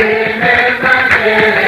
Oh,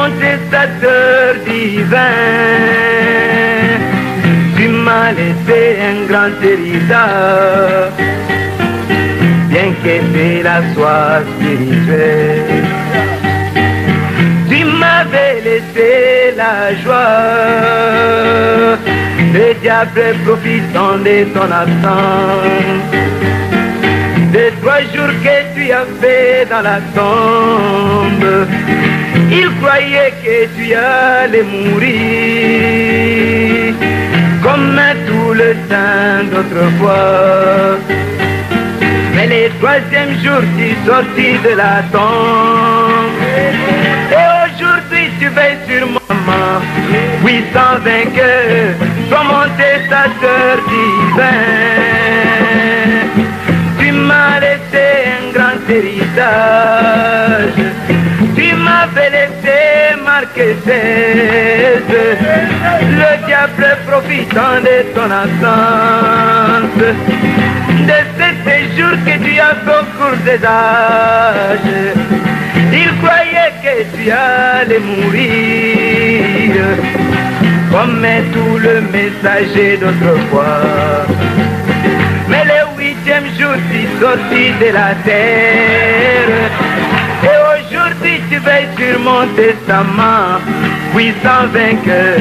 contestateur divin. Tu m'as laissé un grand héritage, bien qu'était la soie spirituelle. Tu m'avais laissé la joie, le diable profitant de ton absence. Des trois jours que tu as fait dans la tombe, il croyait que tu allais mourir, comme tout le temps d'autrefois. Mais le troisième jour, tu sortis de la tombe. Et aujourd'hui, tu veilles sur maman. Oui, sans vainqueur, toi mon testateur divin. Tu m'as laissé un grand héritage. Tu m'avais laissé marquer 16. Le diable profitant de ton absence. De ces séjours que tu as fait au âges. Il croyait que tu allais mourir. Comme tout le messager d'autrefois. Mais le huitième jour, tu sortis de la terre. Mon testament. Puissant vainqueur,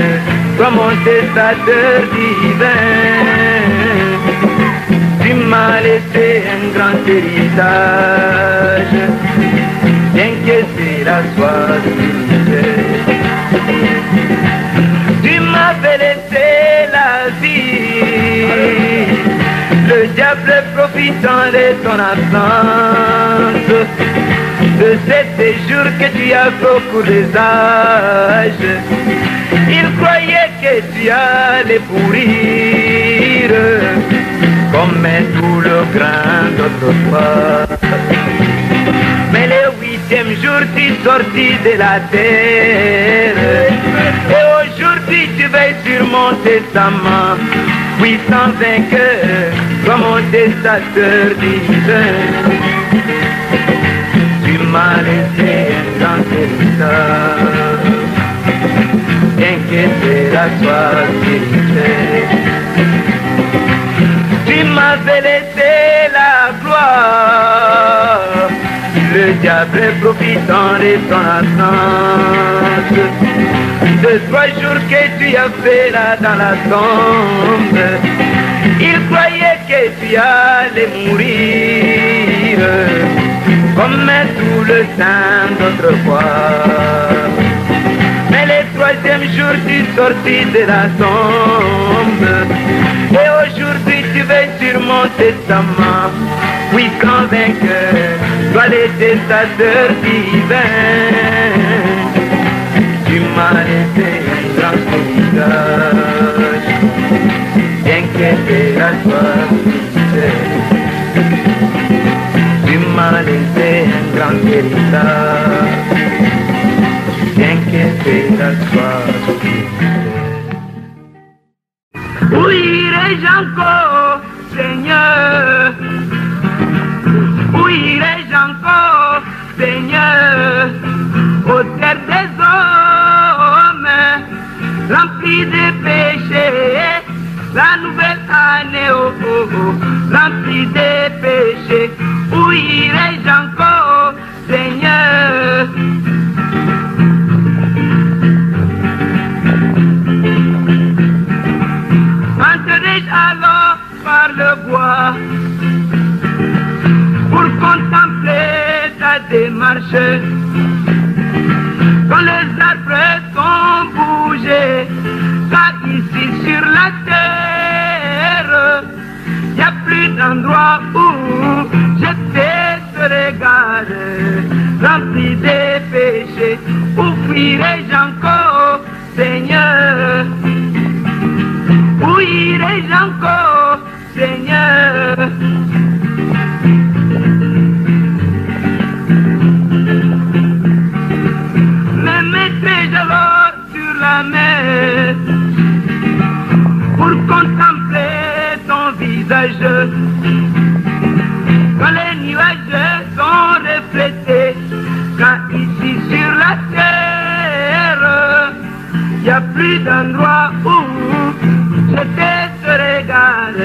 toi mon testateur divin. Tu m'as laissé un grand héritage. Bien que c'est la soie Tu m'avais laissé la vie le diable profitant de ton absence, de ces séjours que tu as fait au cours des âges, il croyait que tu allais pourrir, comme tout le grain d'autrefois. Mais le huitième jour, tu sortis de la terre, et aujourd'hui tu veilles sur mon testament puissant vainqueur, comme mon testateur divin. Tu m'as laissé grand héritage, bien que c'est la spirituelle. Tu m'avais laissé la gloire, le diable profitant de ton absence de trois jours que tu as fait là dans la tombe. Il croyait que tu allais mourir, comme tout le temps d'autrefois. Mais le troisième jour, tu sortis de la tombe. Et aujourd'hui, tu vas sur mon testament. Oui, quand vainqueur, toi les testateurs divins tu m'as laissé un grand héritage, bien que c'est la soie Tu m'as laissé bien Où irai-je encore, Seigneur Où irai-je encore, Seigneur Au terre des hommes remplis de péchés, la nouvelle année, oh, oh, oh, remplie de péchés. Démarche quand les arbres sont bougés, car ici sur la terre, y a plus d'endroit où jeter ce regard rempli de péchés. Où fuirai-je encore, Seigneur? Où irai-je encore, quand les nuages sont reflétés. Quand ici sur la terre plus d'endroit où j'étais ce regard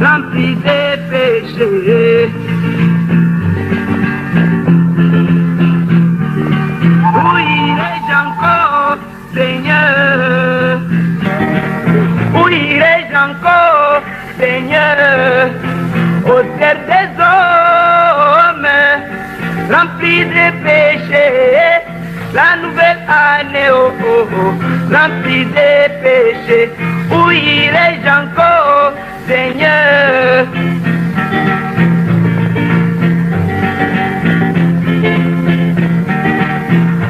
rempli de péchés. Où irai-je encore, Seigneur? Où irai-je encore, Seigneur Au terre des hommes, remplis de péchés. La nouvelle année, oh, oh, oh, remplie de péchés. Où irai-je encore, Seigneur?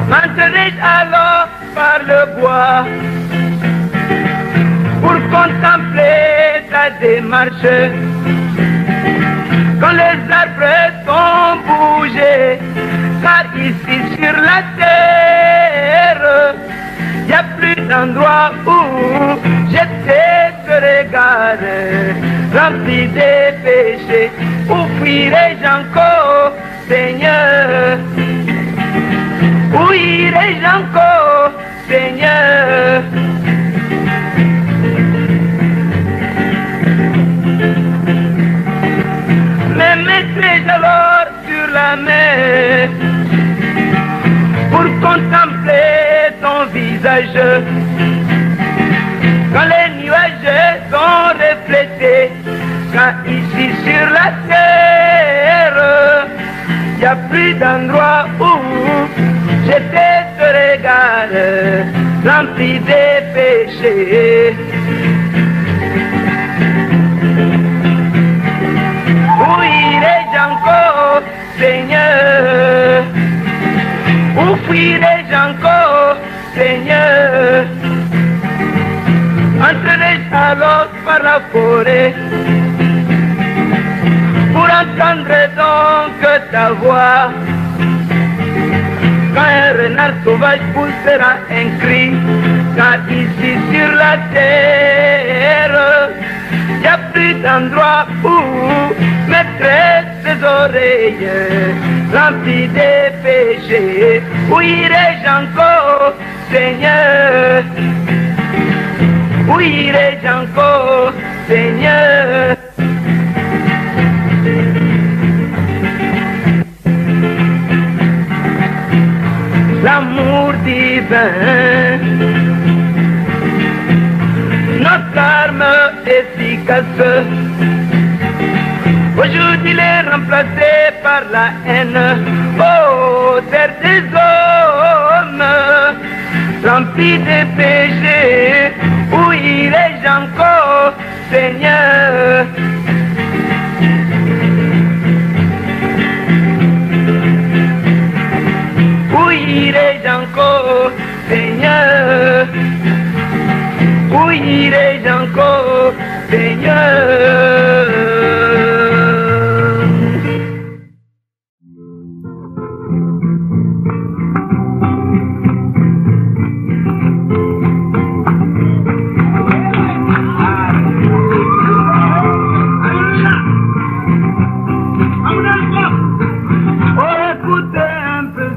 M'entrerai alors par le bois pour contempler démarche. Quand les arbres sont bougés, car ici sur la terre, n'y a plus d'endroit où jeter ce regard rempli de péchés. Où fuirai-je encore, Seigneur? Où irai-je encore, Seigneur? Pour contempler ton visage. Quand les nuages sont reflétés, quand ici sur la terre, n'y a plus d'endroit où j'étais ce regard rempli de péchés. Seigneur. Où fuirai-je encore, Seigneur. Entrerai-je alors par la forêt. Pour entendre donc ta voix. Quand un renard sauvage poussera un cri, car ici sur la terre, il n'y a plus d'endroit où mettre ses oreilles remplies de péchés. Où irai-je encore, Seigneur? Où irai-je encore, Seigneur? L'amour divin notre arme efficace. Aujourd'hui, il est remplacé par la haine. Oh, terre des hommes, remplie de péchés. Où irai-je encore, Seigneur? Où irai-je encore, Seigneur? Où irai-je encore, Seigneur?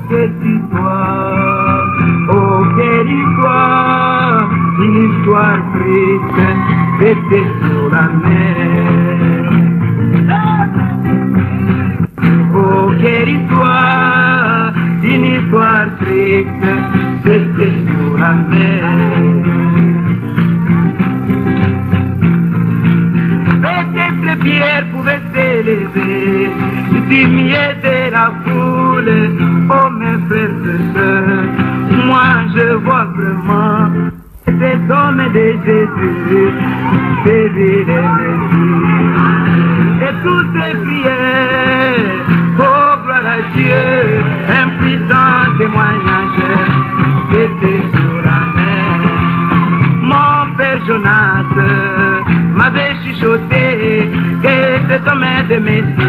Un peu cette histoire. Oh, quelle histoire, une histoire triste, c'était sur la mer. Oh, quelle histoire, une histoire triste, c'était sur la mer. Peut-être Pierre pouvait s'élever du milieu de la foule. Oh mes frères moi je vois vraiment cet homme de Jésus, Jésus le Messie. Et toutes ces prières, oh gloire à Dieu, un puissant témoignage, c'était sur la mer. Mon père Jonas m'avait chuchoté que cet homme de Messie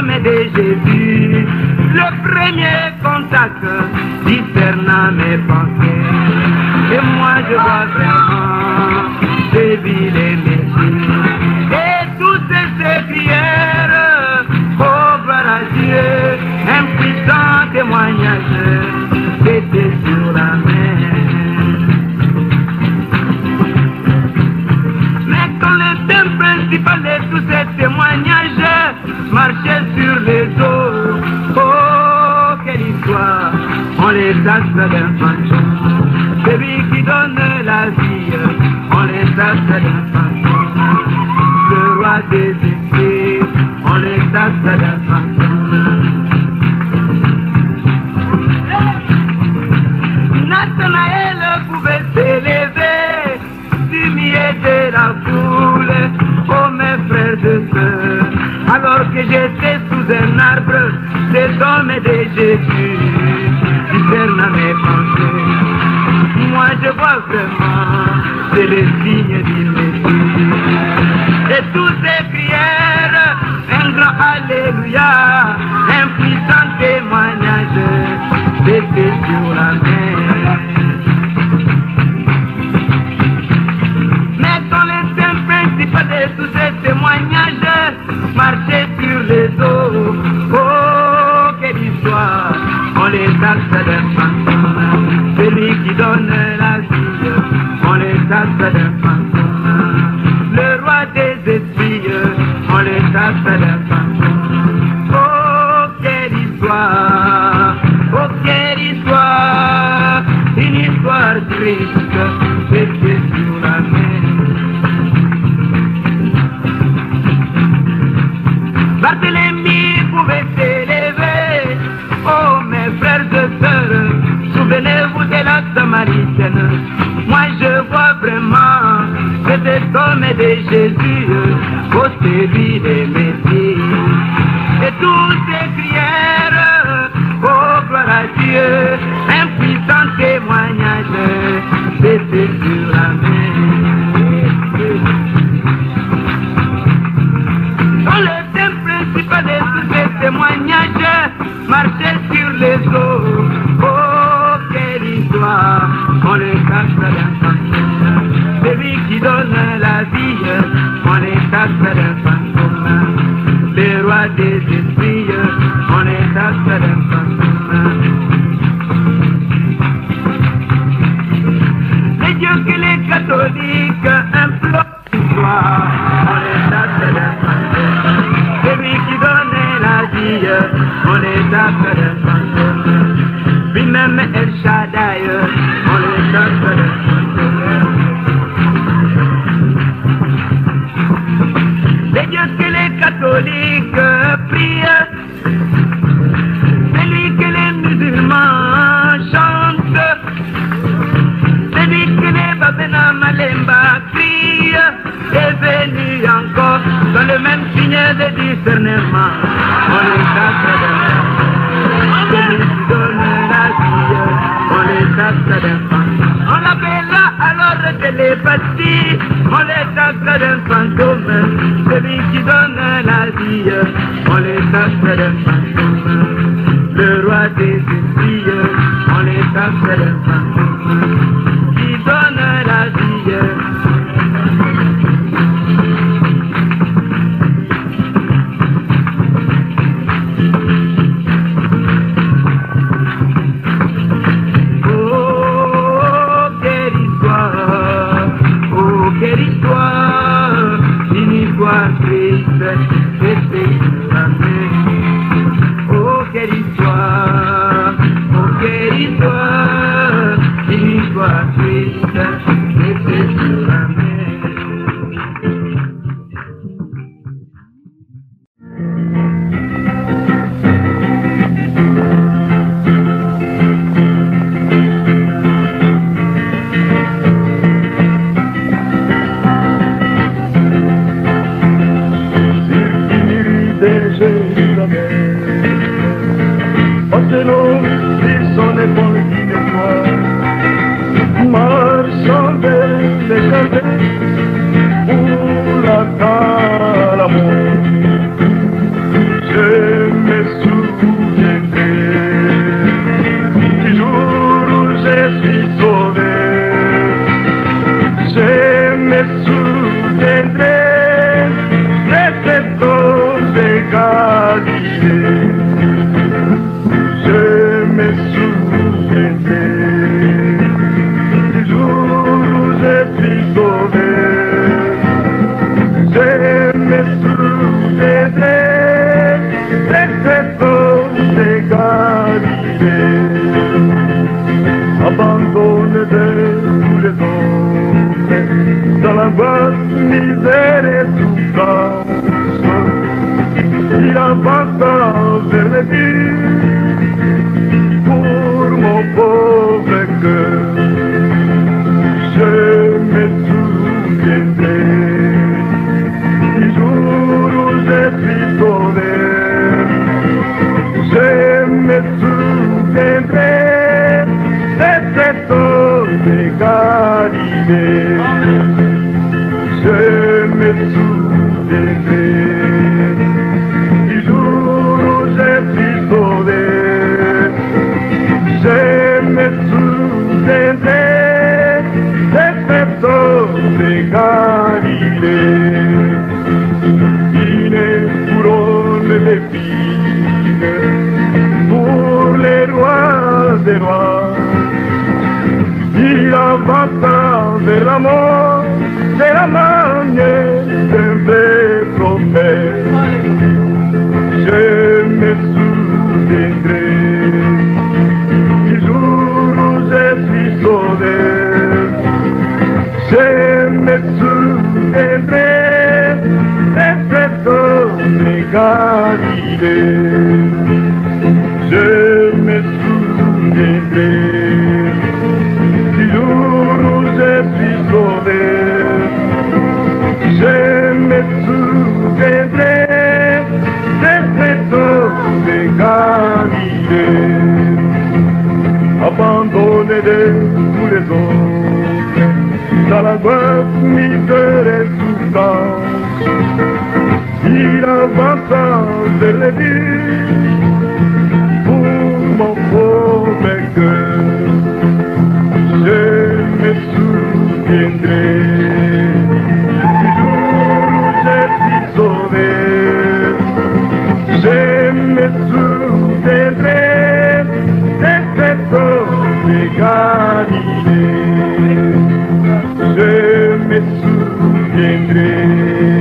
cet homme de Jésus, le premier contact discernant mes pensées. Et moi je vois vraiment Jésus le Messie. Et toutes ces prières, gloire à Dieu, un témoignage, c'était sur la mer. Mais quand le thème principal de ces témoignages marchait sur les eaux, oh, quelle histoire, on les taxe d'un fantôme. Celui qui donne la vie, on les taxe d'un fantôme. Le roi des j'étais sous un arbre, des hommes et des Jésus, discernant mes pensées. Moi je vois vraiment, c'est le signe du Messie. Et toutes ces prières, un grand Alléluia, un puissant témoignage, c'était sur la mer. Celui qui donne la vie, on les taxe d'un fantôme, le roi des esprits, on les taxe d'un fantôme, oh, quelle histoire, oh, quelle histoire, une histoire triste, c'était sur je vois vraiment que cet homme est de Jésus, c'est lui le Messie. Et tous ces prières, oh gloire à Dieu, un puissant témoignage, c'était sur la mer. Dans le thème principal de tous ces témoignages, marcher sur les eaux. Oh, quelle histoire, on les taxe d'un fantôme. Celui qui donne la vie, on les taxe d'un fantôme. On vie, on alors télépathie, on taxe d'un fantôme. Celui qui donne la vie, on fantôme. Le roi des esprits, on les taxe d'un fantôme. Oh. naviguer sur mes souvenirs. Si l'on nous suis sauvés, je me souviendrai des prétons des Galilées, abandonnés de tous les autres, dans la boîte mise de Vincent de pour mon pauvre je me souviendrai du jour où je suis sauvé. Je me souviendrai des fêtes des Je me souviendrai.